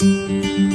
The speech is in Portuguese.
Música